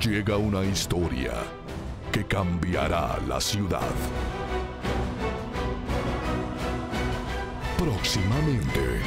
llega una historia que cambiará la ciudad. Próximamente.